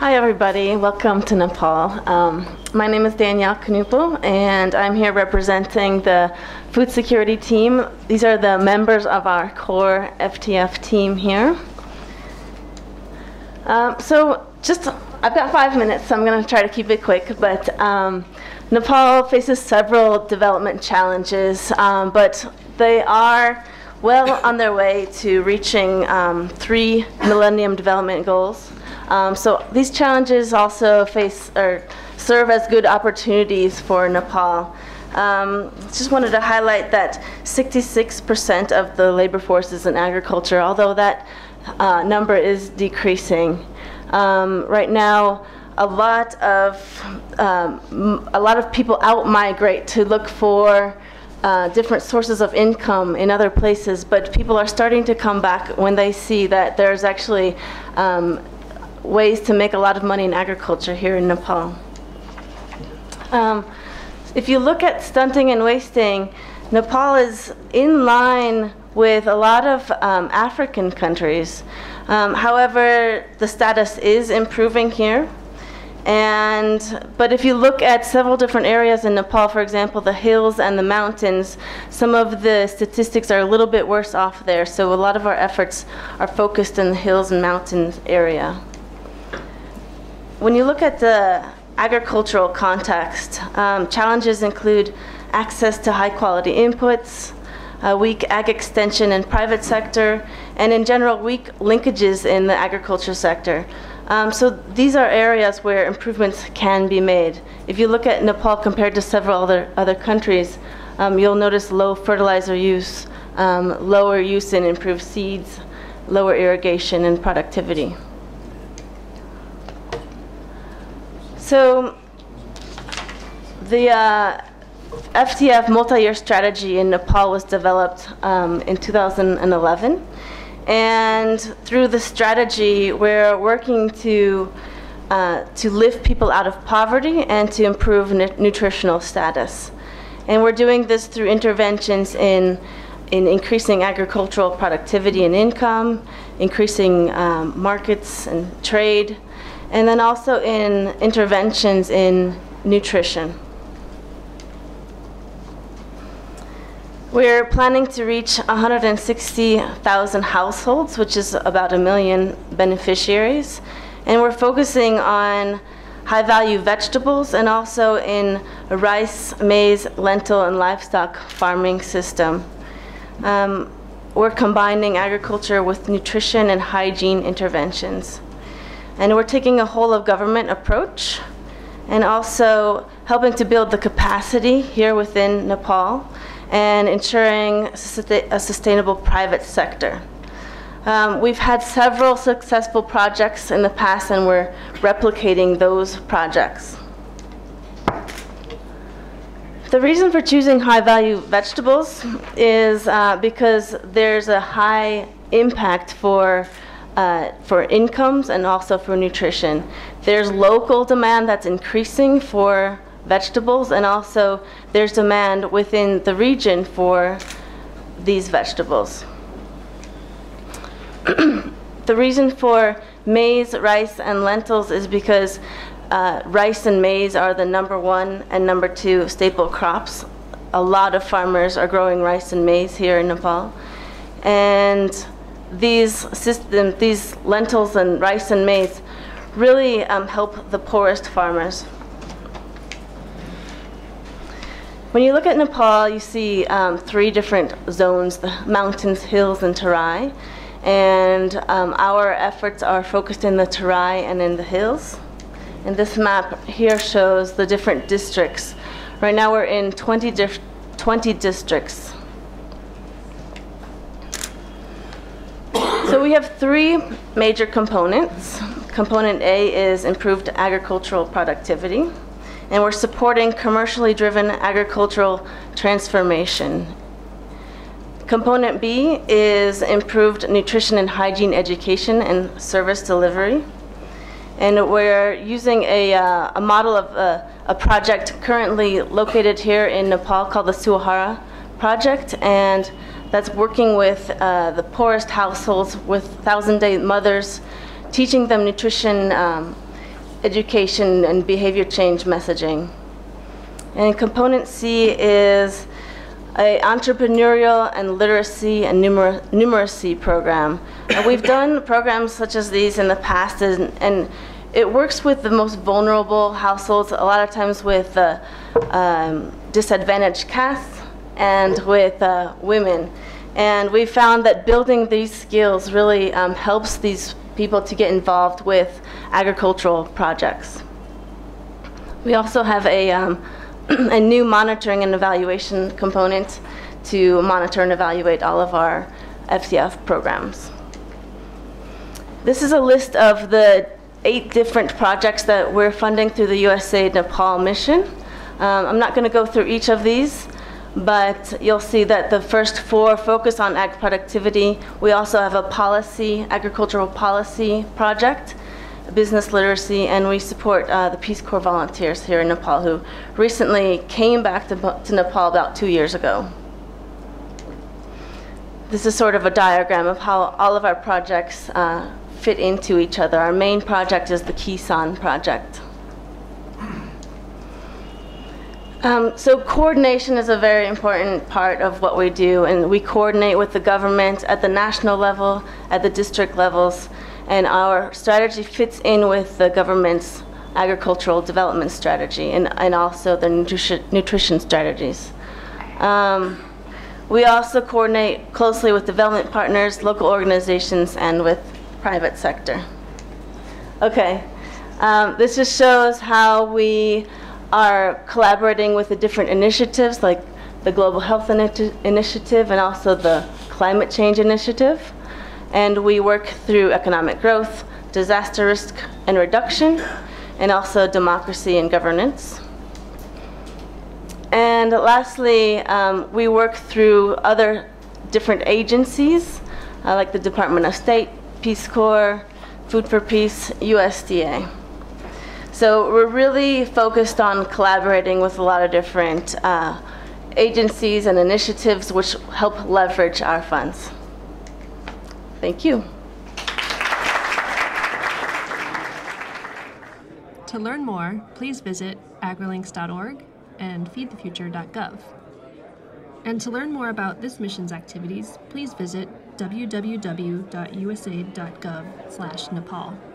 Hi, everybody. Welcome to Nepal. Um, my name is Danielle Kanupo, and I'm here representing the food security team. These are the members of our core FTF team here. Um, so, just I've got five minutes, so I'm going to try to keep it quick. But um, Nepal faces several development challenges, um, but they are well on their way to reaching um, three Millennium Development Goals. Um, so these challenges also face or serve as good opportunities for Nepal. Um, just wanted to highlight that 66% of the labor force is in agriculture, although that uh, number is decreasing. Um, right now, a lot of um, a lot of people out migrate to look for uh, different sources of income in other places, but people are starting to come back when they see that there's actually um, ways to make a lot of money in agriculture here in Nepal. Um, if you look at stunting and wasting, Nepal is in line with a lot of um, African countries. Um, however, the status is improving here. And, but if you look at several different areas in Nepal, for example, the hills and the mountains, some of the statistics are a little bit worse off there. So a lot of our efforts are focused in the hills and mountains area when you look at the agricultural context, um, challenges include access to high quality inputs, uh, weak ag extension and private sector, and in general, weak linkages in the agriculture sector. Um, so these are areas where improvements can be made. If you look at Nepal compared to several other, other countries, um, you'll notice low fertilizer use, um, lower use in improved seeds, lower irrigation and productivity. So the uh, FTF multi-year strategy in Nepal was developed um, in 2011. And through the strategy, we're working to, uh, to lift people out of poverty and to improve nutritional status. And we're doing this through interventions in, in increasing agricultural productivity and income, increasing um, markets and trade, and then also in interventions in nutrition. We're planning to reach 160,000 households, which is about a million beneficiaries. And we're focusing on high value vegetables and also in rice, maize, lentil, and livestock farming system. Um, we're combining agriculture with nutrition and hygiene interventions. And we're taking a whole of government approach and also helping to build the capacity here within Nepal and ensuring a sustainable private sector. Um, we've had several successful projects in the past and we're replicating those projects. The reason for choosing high value vegetables is uh, because there's a high impact for uh, for incomes and also for nutrition. There's local demand that's increasing for vegetables, and also there's demand within the region for these vegetables. the reason for maize, rice, and lentils is because uh, rice and maize are the number one and number two staple crops. A lot of farmers are growing rice and maize here in Nepal. And these system, these lentils and rice and maize really um, help the poorest farmers. When you look at Nepal, you see um, three different zones, the mountains, hills, and Terai. And um, our efforts are focused in the Terai and in the hills. And this map here shows the different districts. Right now we're in 20, 20 districts. So we have three major components. Component A is improved agricultural productivity, and we're supporting commercially driven agricultural transformation. Component B is improved nutrition and hygiene education and service delivery. And we're using a, uh, a model of uh, a project currently located here in Nepal called the Suaahara Project. And that's working with uh, the poorest households with thousand day mothers, teaching them nutrition, um, education and behavior change messaging. And component C is a entrepreneurial and literacy and numer numeracy program. And we've done programs such as these in the past, and, and it works with the most vulnerable households, a lot of times with uh, um, disadvantaged castes and with uh, women. And we found that building these skills really um, helps these people to get involved with agricultural projects. We also have a, um, a new monitoring and evaluation component to monitor and evaluate all of our FTF programs. This is a list of the eight different projects that we're funding through the USAID Nepal mission. Um, I'm not going to go through each of these, but you'll see that the first four focus on ag productivity. We also have a policy, agricultural policy project, business literacy, and we support uh, the Peace Corps volunteers here in Nepal who recently came back to, to Nepal about two years ago. This is sort of a diagram of how all of our projects uh, fit into each other. Our main project is the Kisan project. Um, so coordination is a very important part of what we do, and we coordinate with the government at the national level, at the district levels, and our strategy fits in with the government's agricultural development strategy and, and also the nutrition, nutrition strategies. Um, we also coordinate closely with development partners, local organizations, and with private sector. Okay, um, this just shows how we are collaborating with the different initiatives like the Global Health Initi Initiative and also the Climate Change Initiative. And we work through economic growth, disaster risk and reduction, and also democracy and governance. And lastly, um, we work through other different agencies, uh, like the Department of State, Peace Corps, Food for Peace, USDA. So we're really focused on collaborating with a lot of different uh, agencies and initiatives which help leverage our funds. Thank you. To learn more, please visit agrilinks.org and feedthefuture.gov. And to learn more about this mission's activities, please visit www.usaid.gov/nepal.